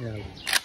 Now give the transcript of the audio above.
Yeah.